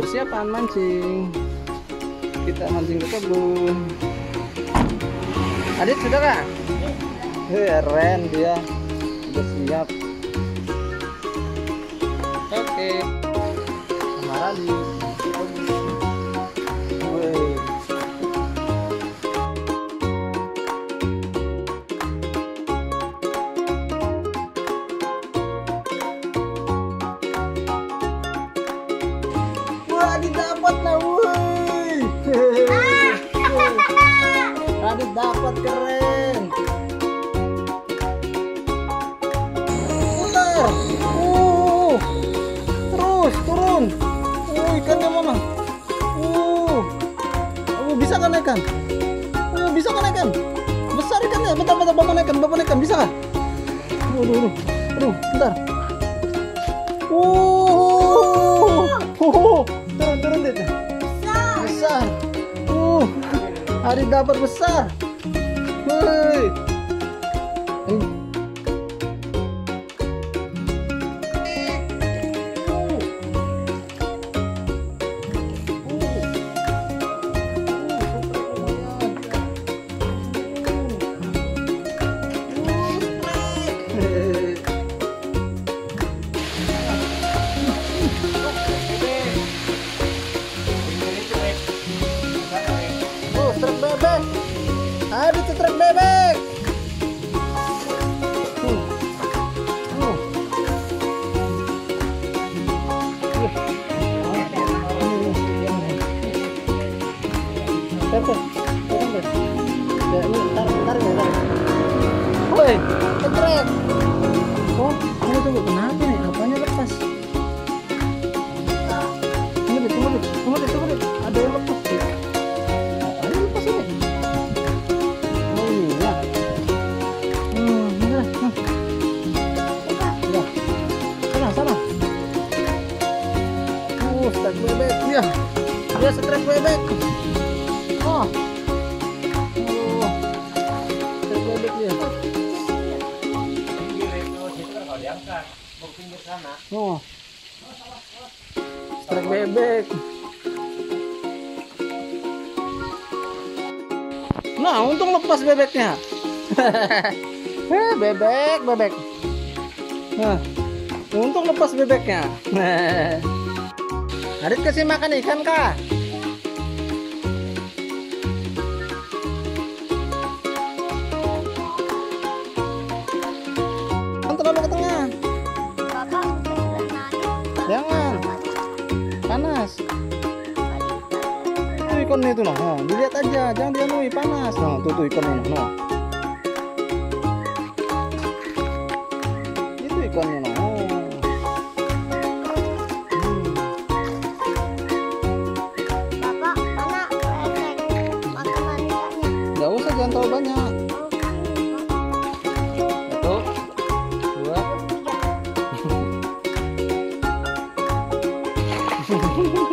persiapan mancing. Kita mancing ke kebun Adit sudah kah? Keren dia. Udah siap. Oke. Sama Radi Bentar, bentar, bapak ikan, bapak ikan bisa kan? Aduh, aduh, aduh. Aduh, bentar. Uh. Uh. Turun, turun, Dit. Besar. Uh. Adit dapat besar. Ada tuh truk bebek. Hmm. Oh. Ya, ya. Oh, ini tunggu kenapa Dia strek bebek. Oh. Oh. Strek bebek dia. Oh. Strek bebek. Nah, untung lepas bebeknya. eh, bebek, bebek. Nah, untung lepas bebeknya. Adit kasih makan ikan kah? Terlalu ke tengah. Jangan, panas. Itu ikannya itu noh, Oh, dilihat aja, jangan dianui panas. Nah, tuh tuh noh. noh. Itu ikannya noh. jangan terlalu banyak. Satu dua. Hehehe